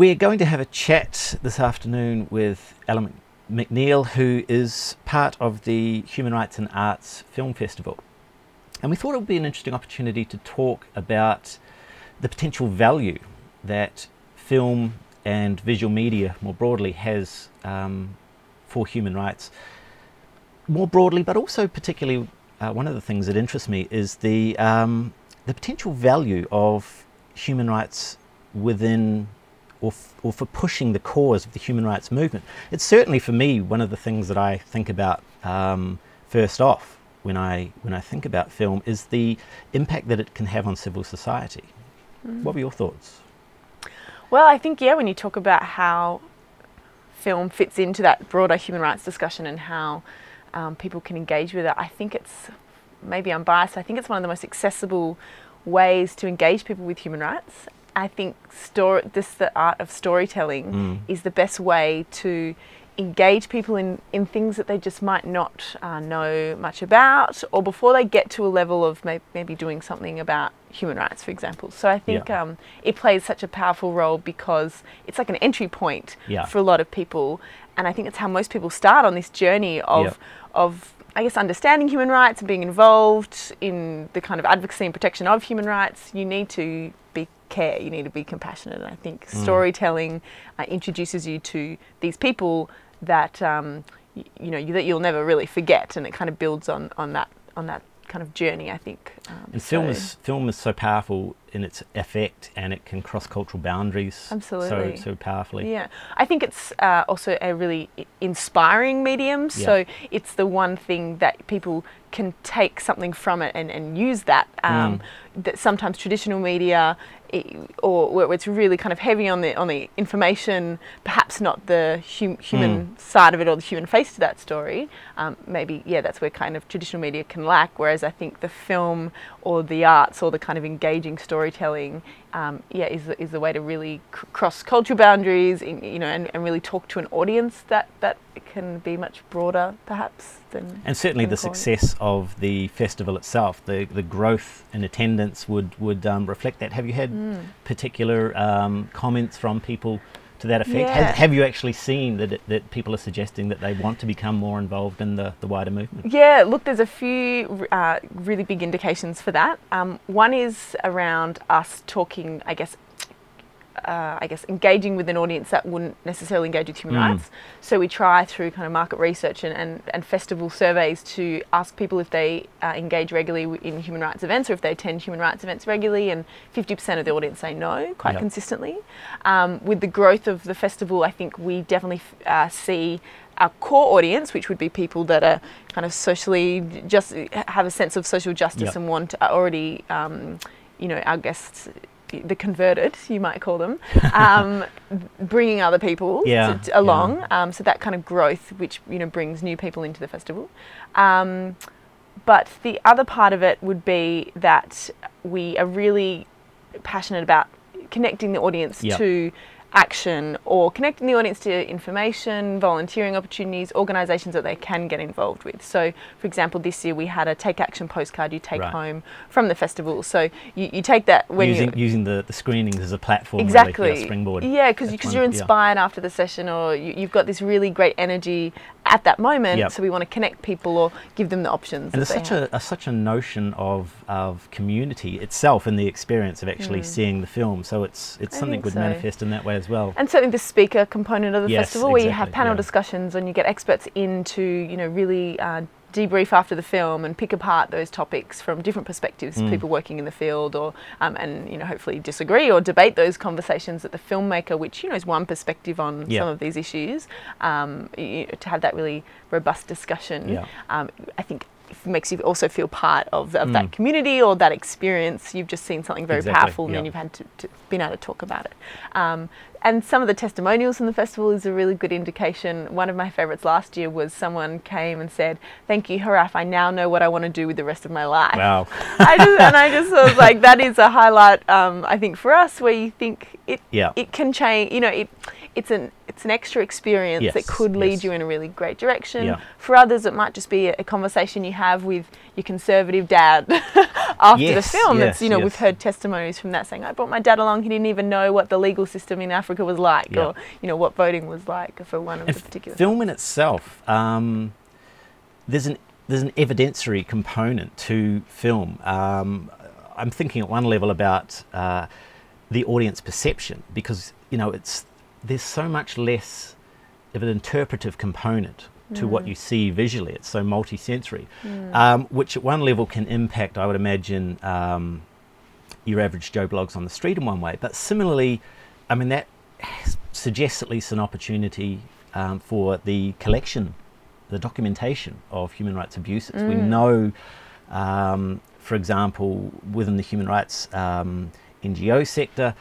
We're going to have a chat this afternoon with Ella McNeill, who is part of the Human Rights and Arts Film Festival. And we thought it would be an interesting opportunity to talk about the potential value that film and visual media more broadly has um, for human rights more broadly, but also particularly uh, one of the things that interests me is the um, the potential value of human rights within or, f- or for pushing the cause of the human rights movement. It's certainly for me one of the things that I think about um, first off when I when I think about film is the impact that it can have on civil society. Mm. What were your thoughts? Well, I think yeah, when you talk about how film fits into that broader human rights discussion and how um, people can engage with it, I think it's maybe I'm biased. I think it's one of the most accessible ways to engage people with human rights. I think story, this the art of storytelling mm. is the best way to engage people in, in things that they just might not uh, know much about or before they get to a level of may- maybe doing something about human rights, for example. So I think yeah. um, it plays such a powerful role because it's like an entry point yeah. for a lot of people. And I think it's how most people start on this journey of, yeah. of I guess, understanding human rights and being involved in the kind of advocacy and protection of human rights, you need to be care, you need to be compassionate. And I think mm. storytelling uh, introduces you to these people that um, you, you know you, that you'll never really forget, and it kind of builds on on that on that kind of journey. I think. Um, and film so is film is so powerful in its effect, and it can cross cultural boundaries. Absolutely. So so powerfully. Yeah, I think it's uh, also a really inspiring medium. Yeah. So it's the one thing that people can take something from it and, and use that. Um, mm. That sometimes traditional media or where it's really kind of heavy on the on the information, perhaps not the hum, human mm. side of it or the human face to that story. Um, maybe yeah, that's where kind of traditional media can lack. Whereas I think the film or the arts or the kind of engaging storytelling, um, yeah, is is the way to really cross cultural boundaries, in, you know, and, and really talk to an audience that that can be much broader, perhaps than. And certainly the success of the festival itself, the the growth in attendance would would um, reflect that. Have you had mm. particular um, comments from people? To that effect? Yeah. Have, have, you actually seen that, it, that people are suggesting that they want to become more involved in the, the wider movement? Yeah, look, there's a few uh, really big indications for that. Um, one is around us talking, I guess, uh, I guess, engaging with an audience that wouldn't necessarily engage with human mm. rights. So we try through kind of market research and, and, and festival surveys to ask people if they uh, engage regularly in human rights events or if they attend human rights events regularly, and 50% of the audience say no quite yep. consistently. Um, with the growth of the festival, I think we definitely uh, see our core audience, which would be people that are kind of socially just have a sense of social justice yep. and want already, um, you know, our guests the converted, you might call them, um, bringing other people yeah, to, to, along. Yeah. Um, so that kind of growth, which you know brings new people into the festival. Um, but the other part of it would be that we are really passionate about connecting the audience yep. to action or connecting the audience to information, volunteering opportunities, organisations that they can get involved with. So, for example, this year we had a Take Action postcard you take right. home from the festival. So you, you take that when using, you using the, the screenings as a platform, exactly really, springboard. Yeah, because you're inspired yeah. after the session, or you, have got this really great energy at that moment. Yep. So we want to connect people or give them the options. And there's such a, a, such a notion of of community itself in the experience of actually mm. seeing the film. So it's it's I something would so. manifest in that way as well. And certainly the speaker component of the yes, festival, exactly, where you have panel yeah. discussions and you get experts in to you know really. Uh, debrief after the film and pick apart those topics from different perspectives, mm. people working in the field, or um, and you know hopefully disagree or debate those conversations that the filmmaker, which you know is one perspective on some of these issues, um, you to have that really robust discussion. Um, I think makes you also feel part of, of mm. that community or that experience. You've just seen something very exactly. powerful, and then you've had to, to been able to talk about it. Um, and some of the testimonials from the festival is a really good indication. One of my favourites last year was someone came and said, "Thank you, HRAFF. I now know what I want to do with the rest of my life." Wow! I just, and I just was like, that is a highlight. Um, I think for us, where you think it, yeah. it can change. You know, it it's an it's an extra experience yes, that could lead yes. you in a really great direction. Yeah. For others, it might just be a, a, conversation you have with your conservative dad after Yes, the film. it's you know we've heard testimonies from that saying I brought my dad along. He didn't even know what the legal system in Africa was like, Yeah. or you know what voting was like for one of And the particular. film in itself, um, there's an there's an evidentiary component to film. Um, I'm thinking at one level about uh, the audience perception because you know it's there's so much less of an interpretive component to what you see visually. It's so multi-sensory, um, which at one level can impact, I would imagine, um, your average Joe Bloggs on the street in one way. But similarly, I mean that suggests at least an opportunity um, for the collection, the documentation of human rights abuses. We know, um, for example, within the human rights um, NGO sector,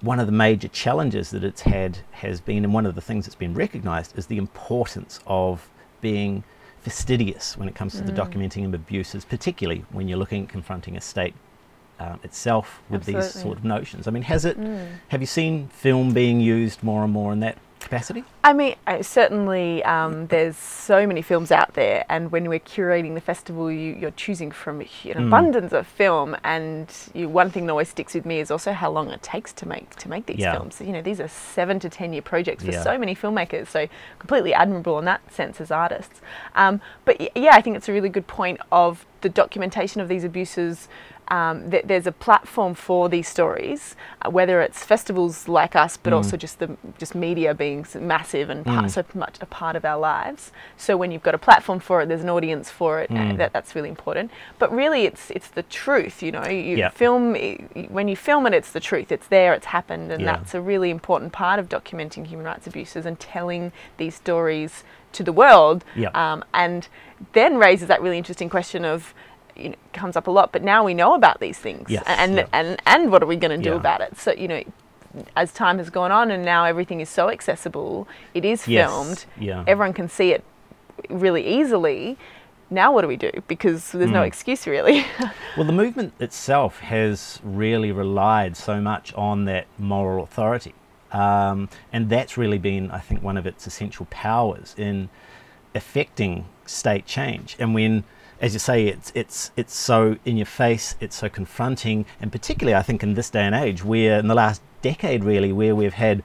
one of the major challenges that it's had has been, and one of the things that's been recognised, is the importance of being fastidious when it comes to the documenting of abuses, particularly when you're looking at confronting a state um, itself with these sort of notions. I mean, has it? Have you seen film being used more and more in that capacity? I mean, certainly, um, there's so many films out there, and when we're curating the festival, you, you're choosing from an Mm. abundance of film. And you, one thing that always sticks with me is also how long it takes to make to make these Yeah. films. You know, these are seven to ten year projects for Yeah. so many filmmakers. So completely admirable in that sense as artists. Um, but yeah, I think it's a really good point of the documentation of these abuses. Um, th- there's a platform for these stories, uh, whether it's festivals like us, but Mm. also just the just media being massive and part, Mm. so much a part of our lives. So when you've got a platform for it, there's an audience for it. Mm. Uh, that that's really important. But really, it's it's the truth. You know, you Yeah. film when you film it, it's the truth. It's there. It's happened, and Yeah. that's a really important part of documenting human rights abuses and telling these stories to the world. Yeah. Um, and then raises that really interesting question of. You know, comes up a lot, but now we know about these things, Yes, and yeah. and and what are we going to do Yeah. about it? So you know, as time has gone on and now everything is so accessible, it is Yes, filmed, yeah. everyone can see it really easily. Now what do we do? Because there's no Mm. excuse really. Well, the movement itself has really relied so much on that moral authority. Um, and that's really been, I think, one of its essential powers in affecting state change. And when, as you say, it's, it's, it's so in your face, it's so confronting, and particularly, I think, in this day and age, where in the last decade, really, where we've had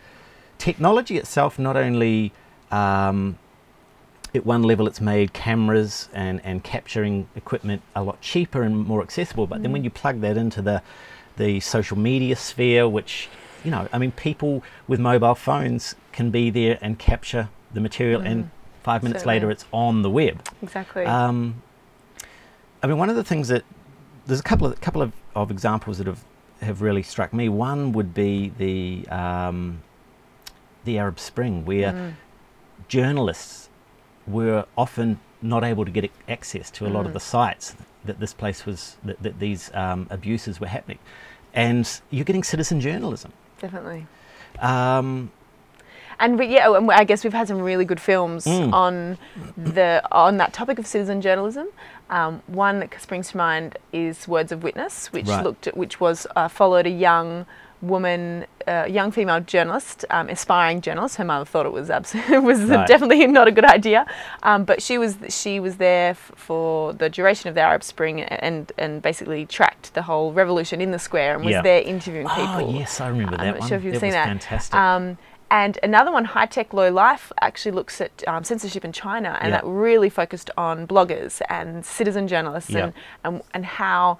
technology itself not only um, at one level it's made cameras and, and capturing equipment a lot cheaper and more accessible but then when you plug that into the the social media sphere which you know i mean people with mobile phones can be there and capture the material and five minutes later it's on the web. Exactly. um, I mean, one of the things that there's a couple of couple of, of examples that have have really struck me. One would be the um, the Arab Spring, where Mm. journalists were often not able to get access to a lot of Mm. the sites that this place was that, that these um, abuses were happening, and you're getting citizen journalism. Definitely. Um, And but yeah, and I guess we've had some really good films Mm. on the on that topic of citizen journalism. Um, one that springs to mind is Words of Witness, which Right. looked at, which was uh, followed a young woman, uh, young female journalist, um, aspiring journalist. Her mother thought it was abs- was Right. definitely not a good idea, um, but she was she was there f- for the duration of the Arab Spring and and basically tracked the whole revolution in the square and was Yeah. there interviewing people. oh yes, I remember that I'm not one. sure if you've it seen was that. Fantastic. And another one, High Tech Low Life, actually looks at um, censorship in China, and Yeah. that really focused on bloggers and citizen journalists, Yeah. and, and and how.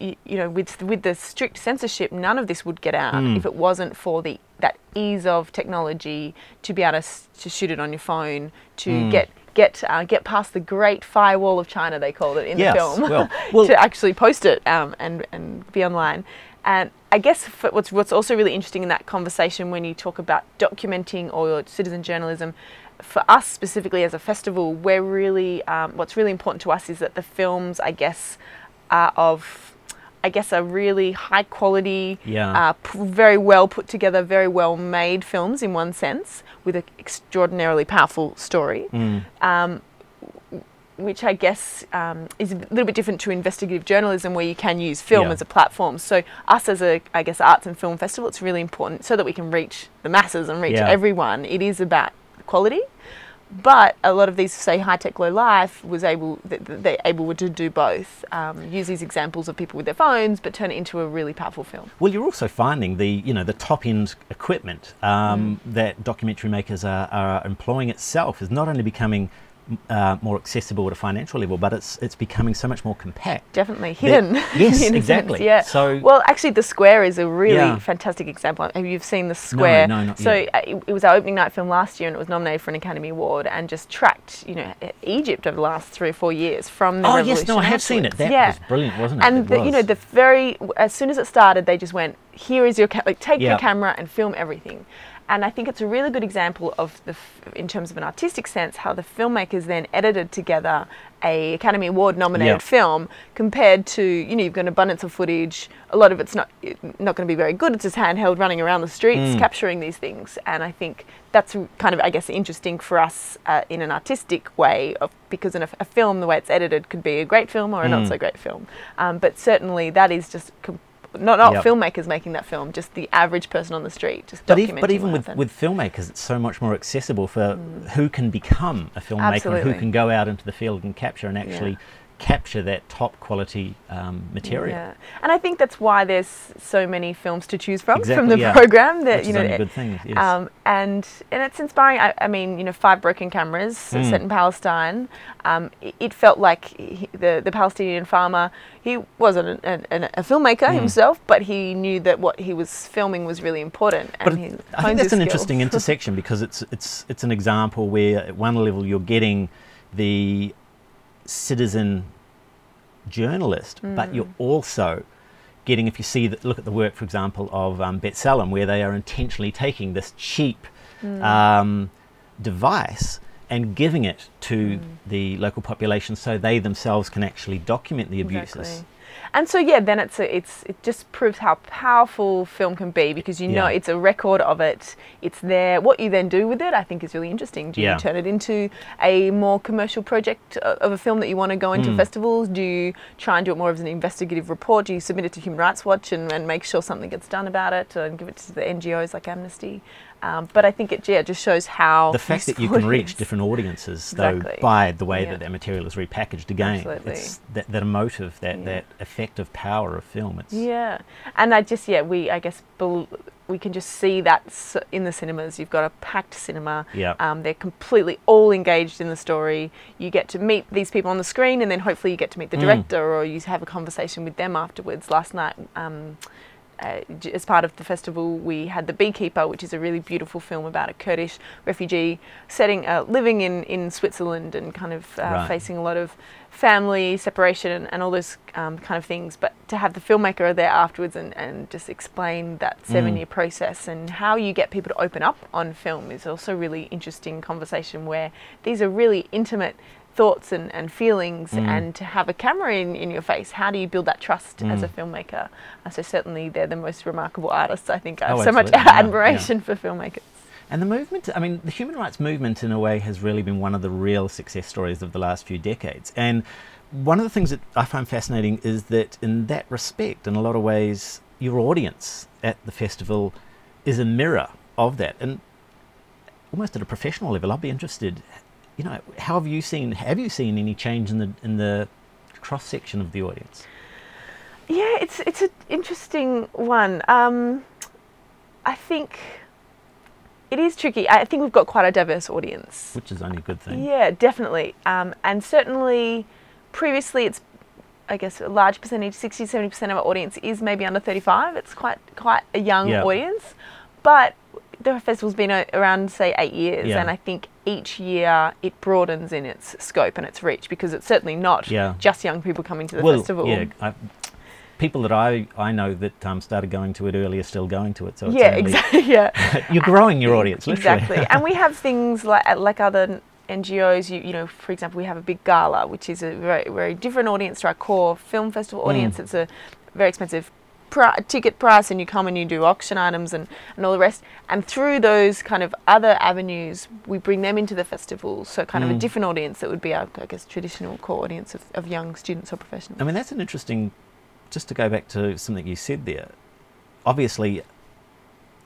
y- You know, with with the strict censorship, none of this would get out Mm. if it wasn't for the that ease of technology to be able to, s- to shoot it on your phone, to Mm. get get uh, get past the Great Firewall of China, they called it in Yes, the film, well- well- to actually post it um, and and be online. And I guess what's what's also really interesting in that conversation when you talk about documenting or citizen journalism, for us specifically as a festival, we're really um, what's really important to us is that the films, I guess, are of I guess are really high quality, Yeah. uh, p- very well put together, very well made films in one sense, with an extraordinarily powerful story Mm. um, which I guess um, is a little bit different to investigative journalism, where you can use film Yeah. as a platform. So, us as a, I guess, arts and film festival, it's really important so that we can reach the masses and reach Yeah. everyone. It is about quality, but a lot of these, say, high tech, low life, was able th- th- they're able to do both. Um, use these examples of people with their phones, but turn it into a really powerful film. Well, you're also finding the you know the top end equipment um, that documentary makers are, are employing itself is not only becoming uh, more accessible at a financial level, but it's it's becoming so much more compact. Definitely that- hidden. yes, in a sense, exactly. Yeah. So Well, actually, the square is a really Yeah. fantastic example. Have you seen the square? no, no, not so yet. uh, it, it was our opening night film last year, and it was nominated for an Academy Award, and just tracked, you know, Egypt over the last three or four years from the oh revolution. yes, no, I have seen it. That yeah. was brilliant, wasn't it? and the, you know, the very as soon as it started, they just went, "Here is your ca- like, take Yeah. your camera and film everything." And I think it's a really good example of the, in terms of an artistic sense, how the filmmakers then edited together a Academy Award nominated Yeah. film compared to you know you've got an abundance of footage. A lot of it's not not going to be very good. It's just handheld running around the streets Mm. capturing these things. And I think that's kind of I guess interesting for us uh, in an artistic way of because in a, a film the way it's edited could be a great film or a not Mm. so great film. Um, but certainly that is just. Com- not not Yep. filmmakers making that film, just the average person on the street, just But, documenting. ev- but even with, happened. with filmmakers, it's so much more accessible for who can become a filmmaker and Absolutely. who can go out into the field and capture and actually capture that top quality um, material. Yeah, and I think that's why there's so many films to choose from from the yeah. program. That Which you know, a good thing. Yes. um, and and it's inspiring. I, I mean, you know, five broken cameras Mm. set in Palestine. Um, it, it felt like he, the the Palestinian farmer. He wasn't an, an, a filmmaker Mm. himself, but he knew that what he was filming was really important. And But it- I think that's an interesting intersection because it's it's it's an example where at one level you're getting the citizen journalist, but you're also getting if you see that look at the work, for example, of um, B'Tselem, where they are intentionally taking this cheap um, device and giving it to the local population so they themselves can actually document the abuses. Exactly. And so yeah, then it's a, it's it just proves how powerful film can be because you know Yeah. it's a record of it. It's there. What you then do with it, I think, is really interesting. Do Yeah. you turn it into a more commercial project of a film that you want to go into Mm. festivals? Do you try and do it more as an investigative report? Do you submit it to Human Rights Watch and, and make sure something gets done about it and give it to the NGOs like Amnesty? Um, but I think it yeah just shows how the fact that you can reach different audiences though Exactly. by the way Yeah. that that material is repackaged again Absolutely. it's that, that emotive that Yeah. that effective power of film it's Yeah, and I just yeah we I guess we can just see that in the cinemas. You've got a packed cinema. Yeah. Um, they're completely all engaged in the story. You get to meet these people on the screen, and then hopefully you get to meet the Mm. director, or you have a conversation with them afterwards. Last night. Um, uh, as part of the festival, we had The Beekeeper, which is a really beautiful film about a Kurdish refugee setting, uh, living in, in Switzerland and kind of uh, Right. facing a lot of family separation and, and all those um, kind of things. But to have the filmmaker there afterwards and, and just explain that seven year process and how you get people to open up on film is also really interesting conversation where these are really intimate thoughts and, and feelings Mm. and to have a camera in, in your face how do you build that trust as a Mm. filmmaker? Uh, so certainly they're the most remarkable artists i think. I Oh, have so much yeah, admiration for filmmakers. And the movement i mean the human rights movement in a way has really been one of the real success stories of the last few decades. And one of the things that i find fascinating is that in that respect in a lot of ways your audience at the festival is a mirror of that. And almost at a professional level i'd be interested you know how have you seen have you seen any change in the in the cross section of the audience Yeah, it's it's an interesting one. Um, I think it is tricky. I think we've got quite a diverse audience. which is only a good thing Yeah, definitely. Um, and certainly, previously, it's I guess a large percentage, 60 70 percent of our audience is maybe under 35. It's quite quite a young Yeah. audience, but the festival's been around say eight years, Yeah. and I think each year it broadens in its scope and its reach because it's certainly not Yeah. just young people coming to the well, festival. yeah, I, people that I, I know that um, started going to it earlier are still going to it. So it's yeah, only- exactly. Yeah. You're growing your audience, literally. Exactly. and we have things like like other NGOs. You, you know, for example, we have a big gala, which is a very very different audience to our core film festival Mm. audience. It's a very expensive pri- ticket price, and you come and you do auction items and and all the rest. And through those kind of other avenues, we bring them into the festival. So kind of a Mm. different audience that would be our I guess traditional core audience of, of young students or professionals. I mean, that's an interesting. Just to go back to something you said there, obviously,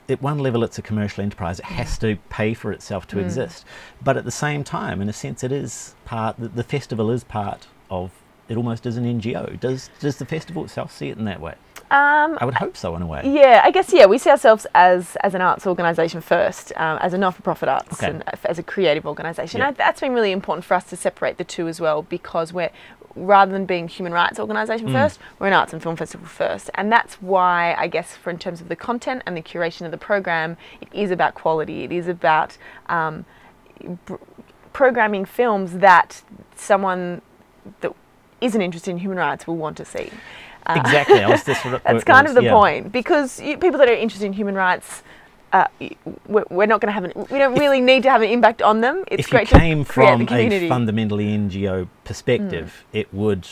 at one level it's a commercial enterprise. It has to pay for itself to Mm. exist. But at the same time, in a sense, it is part. The, the festival is part of. It almost is an NGO. Does does the festival itself see it in that way? Um, I would hope so, in a way. Yeah, I guess yeah. We see ourselves as as an arts organisation first, um, as a not-for-profit arts Okay. and as a creative organisation. Yeah. That's been really important for us to separate the two as well, because we're rather than being human rights organisation Mm. first, we're an arts and film festival first, and that's why I guess for in terms of the content and the curation of the program, it is about quality. It is about um, programming films that someone that isn't interested in human rights will want to see. Uh, Exactly. I was just that's kind of the yeah. point because you, people that are interested in human rights, uh, we're, not going to have an. We don't really need to have an impact on them. It's if you came from a fundamentally NGO perspective, it would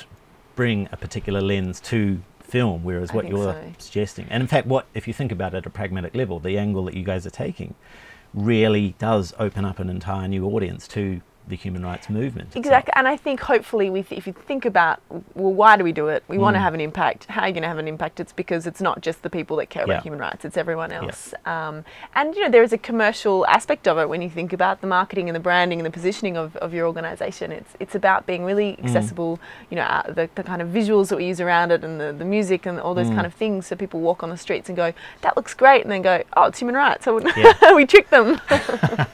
bring a particular lens to film, whereas I what you're so. suggesting, and in fact, what if you think about it at a pragmatic level, the angle that you guys are taking really does open up an entire new audience to the human rights movement. itself. Exactly, and I think hopefully, with if you think about, well, why do we do it? We want to Mm. have an impact. How are you going to have an impact? It's because it's not just the people that care Yeah. about human rights; it's everyone else. Um, and you know, there is a commercial aspect of it when you think about the marketing and the branding and the positioning of, of your organisation. It's it's about being really Mm. accessible. You know, uh, the, the kind of visuals that we use around it, and the, the music, and all those Mm. kind of things. So people walk on the streets and go, "That looks great," and then go, "Oh, it's human rights." So Yeah. we trick them.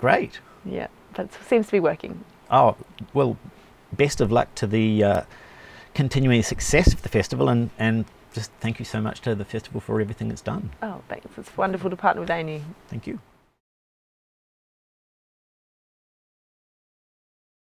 Great. yeah, that seems to be working. Oh, well, best of luck to the uh, continuing success of the festival, and, and just thank you so much to the festival for everything it's done. Oh, thanks. It's wonderful to partner with Amy. Thank you.